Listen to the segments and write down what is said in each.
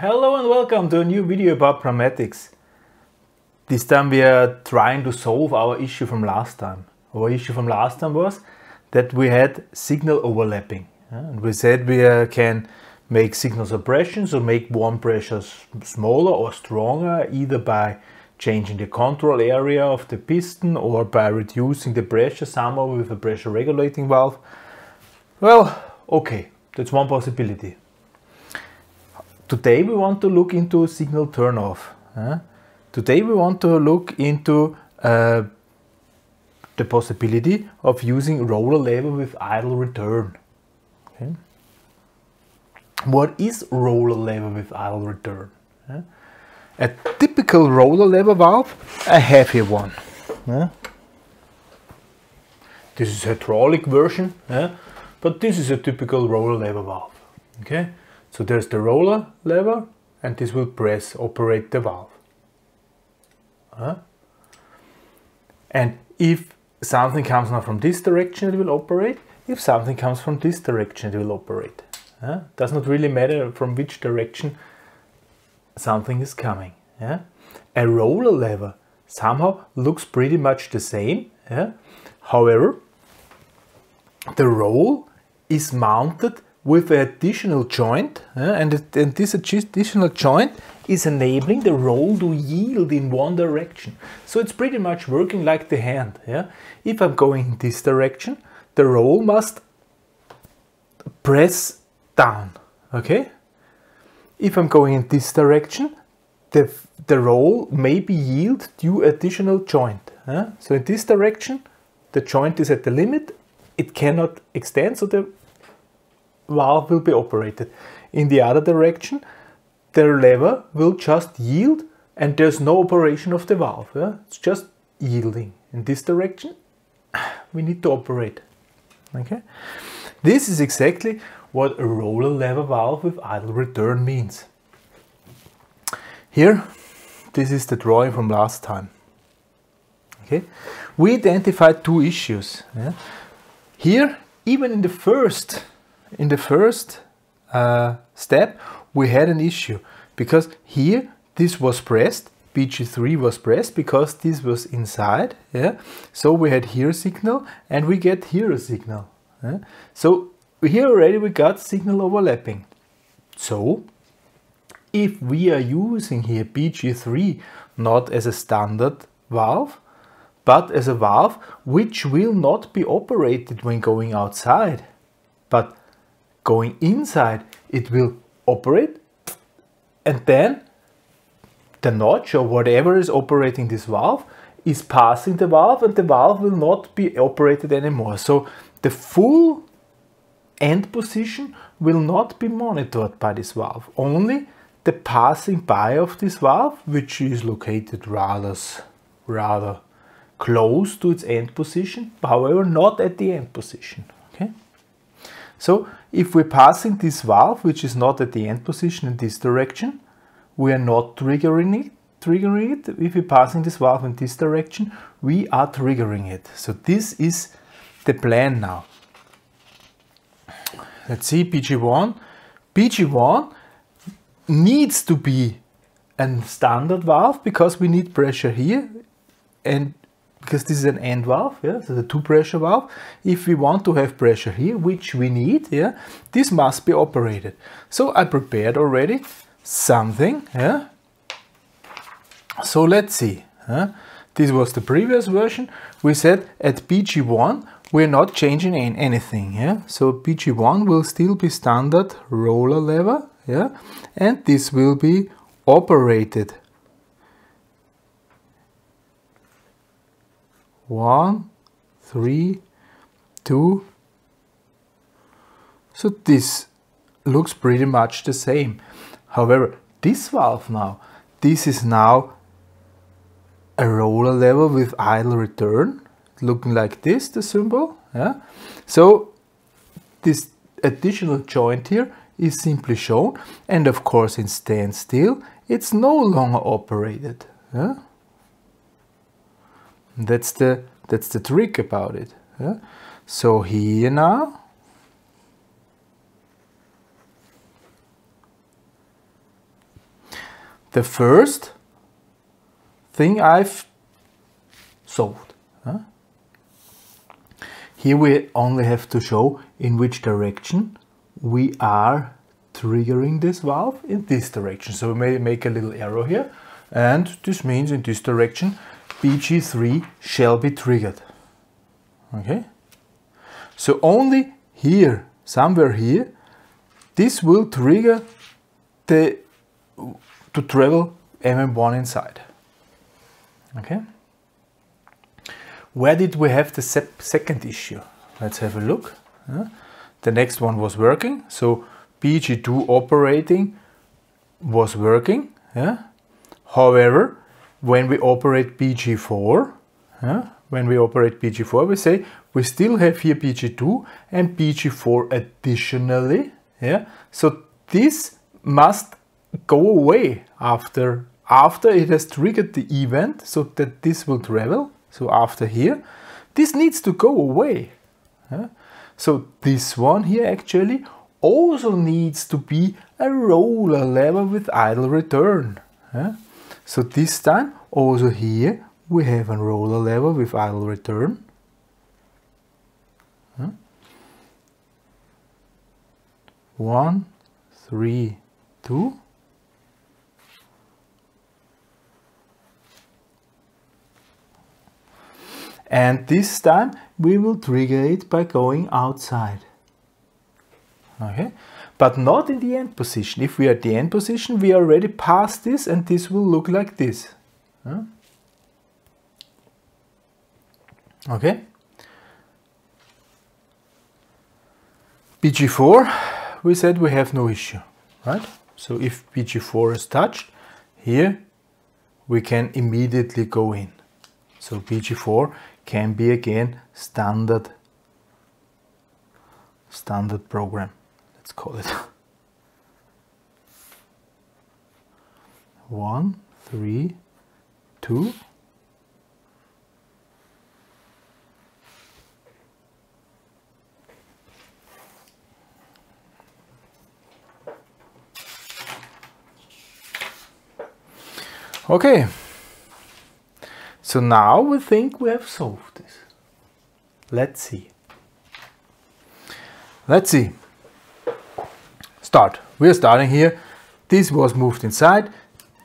Hello and welcome to a new video about pneumatics. This time we are trying to solve our issue from last time. Our issue from last time was that we had signal overlapping. And we said we uh, can make signal suppression, so make one pressure smaller or stronger, either by changing the control area of the piston or by reducing the pressure somehow with a pressure regulating valve. Well, okay, that's one possibility. Today we want to look into signal turnoff. Huh? Today we want to look into uh, the possibility of using roller lever with idle return. Okay. What is roller lever with idle return? Huh? A typical roller lever valve, a heavy one. This is a hydraulic version, but this is a typical roller lever valve. Okay. So there's the roller lever and this will press, operate the valve. Uh, and if something comes now from this direction, it will operate. If something comes from this direction, it will operate. Uh, does not really matter from which direction something is coming. Yeah? A roller lever somehow looks pretty much the same. Yeah? However, the roll is mounted with an additional joint uh, and, and this additional joint is enabling the roll to yield in one direction. So it's pretty much working like the hand. Yeah? If I'm going in this direction, the roll must press down. Okay? If I'm going in this direction, the, the roll may be yield due additional joint. Yeah? So in this direction, the joint is at the limit, it cannot extend, so the valve will be operated. In the other direction, the lever will just yield and there's no operation of the valve. Yeah? It's just yielding. In this direction, we need to operate. Okay, This is exactly what a roller lever valve with idle return means. Here, this is the drawing from last time. Okay, we identified two issues. Yeah? Here, even in the first in the first uh, step, we had an issue because here this was pressed, BG3 was pressed because this was inside. Yeah, so we had here a signal and we get here a signal. Yeah? So here already we got signal overlapping. So if we are using here BG3 not as a standard valve, but as a valve which will not be operated when going outside, but going inside, it will operate and then the notch or whatever is operating this valve is passing the valve and the valve will not be operated anymore. So the full end position will not be monitored by this valve, only the passing by of this valve, which is located rather, rather close to its end position, however not at the end position. Okay, So if we're passing this valve, which is not at the end position in this direction, we are not triggering it. Triggering it. If we're passing this valve in this direction, we are triggering it. So this is the plan now. Let's see BG1. BG1 needs to be a standard valve because we need pressure here and because this is an end valve, yeah, so the two pressure valve. If we want to have pressure here, which we need, yeah, this must be operated. So I prepared already something, yeah. So let's see. This was the previous version. We said at BG1 we're not changing anything, yeah. So BG1 will still be standard roller lever, yeah, and this will be operated one, three, two. So this looks pretty much the same. However, this valve now, this is now a roller lever with idle return, looking like this, the symbol. Yeah. So this additional joint here is simply shown and of course in standstill it's no longer operated. Yeah? That's the that's the trick about it. Yeah? So here now the first thing I've solved. Huh? Here we only have to show in which direction we are triggering this valve in this direction. So we may make a little arrow here and this means in this direction BG3 shall be triggered. Okay? So only here, somewhere here, this will trigger the to travel MM1 inside. Okay? Where did we have the second issue? Let's have a look. The next one was working, so BG2 operating was working. Yeah? However, when we operate BG4, yeah, when we operate BG4, we say we still have here BG2 and BG4 additionally. Yeah? So this must go away after after it has triggered the event so that this will travel so after here this needs to go away yeah? so this one here actually also needs to be a roller lever with idle return yeah? So this time also here we have a roller lever with idle return yeah? one three two And this time we will trigger it by going outside. Okay, but not in the end position. If we are at the end position, we are already past this and this will look like this. Okay. BG4, we said we have no issue, right? So if BG4 is touched, here we can immediately go in. So BG4 can be again standard standard program call it one three two okay so now we think we have solved this. Let's see. Let's see. Start. We are starting here. This was moved inside.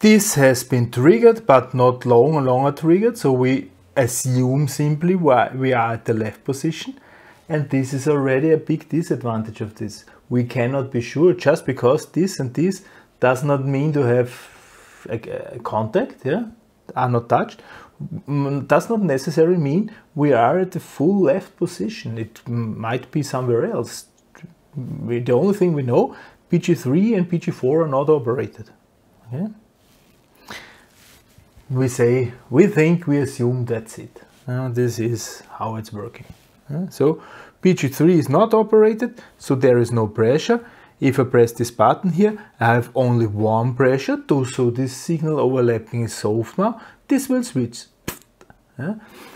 This has been triggered, but not long and longer triggered. So we assume simply why we are at the left position. And this is already a big disadvantage of this. We cannot be sure just because this and this does not mean to have a, contact, yeah, are not touched mm, does not necessarily mean we are at the full left position. It might be somewhere else. The only thing we know, BG3 and BG4 are not operated. Okay? We say, we think, we assume that's it. This is how it's working. So BG3 is not operated, so there is no pressure. If I press this button here, I have only one pressure, so this signal overlapping is solved now. This will switch?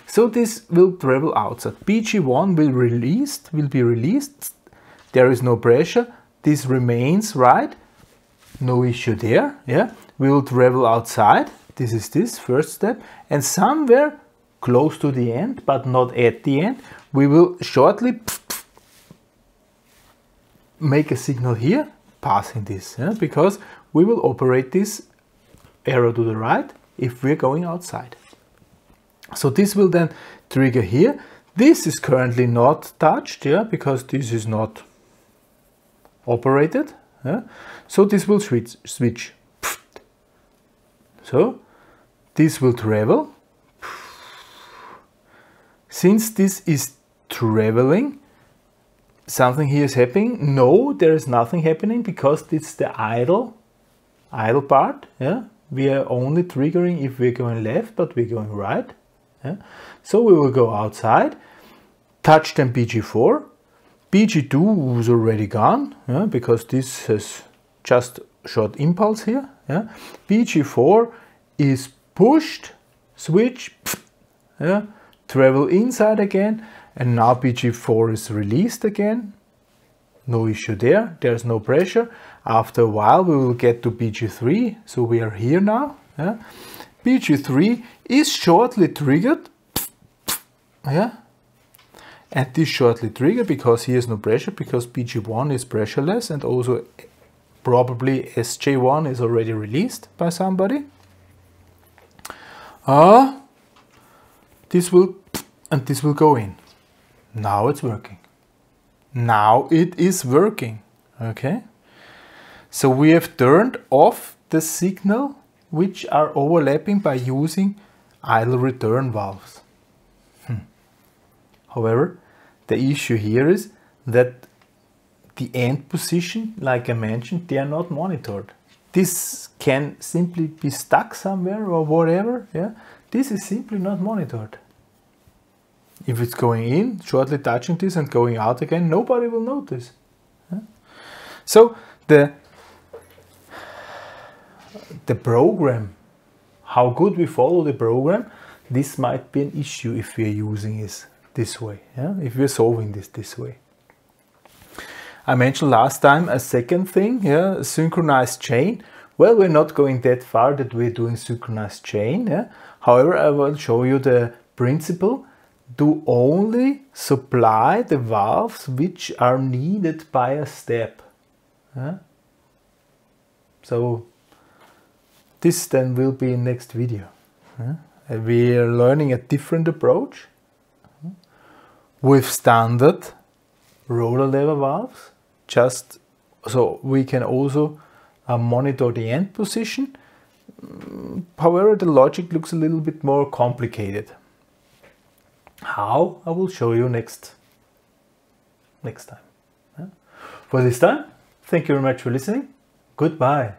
So this will travel outside. BG1 will released, will be released. There is no pressure. This remains right. No issue there. Yeah, we will travel outside. This is this first step, and somewhere close to the end, but not at the end, we will shortly make a signal here passing this, yeah? because we will operate this arrow to the right if we're going outside. So this will then trigger here. This is currently not touched, yeah, because this is not operated. Yeah? So this will switch, switch. So this will travel. Since this is traveling, something here is happening. No, there is nothing happening because it's the idle, idle part. Yeah, we are only triggering if we're going left, but we're going right. Yeah? So we will go outside, touch then BG4. BG2 was already gone yeah? because this has just short impulse here. Yeah? BG4 is pushed, switch, yeah? travel inside again, and now BG4 is released again. No issue there, there's no pressure. After a while, we will get to BG3. So we are here now. Yeah? BG3 is shortly triggered. Yeah? And this shortly triggered because here is no pressure because BG1 is pressureless and also probably SJ1 is already released by somebody. Uh, this will and this will go in. Now it's working. Now it is working. Okay. So we have turned off the signal which are overlapping by using idle return valves. However, the issue here is that the end position, like I mentioned, they are not monitored. This can simply be stuck somewhere or whatever. Yeah, This is simply not monitored. If it's going in, shortly touching this and going out again, nobody will notice. So the the program, how good we follow the program, this might be an issue if we are using it this way, yeah? if we're solving this this way. I mentioned last time a second thing, yeah, synchronized chain. Well, we're not going that far that we're doing synchronized chain. Yeah? However, I will show you the principle to only supply the valves which are needed by a step. Yeah? So this then will be next video. Yeah? We are learning a different approach with standard roller lever valves just so we can also uh, monitor the end position. Mm, however, the logic looks a little bit more complicated. How? I will show you next next time. Yeah? For this time, thank you very much for listening. Goodbye.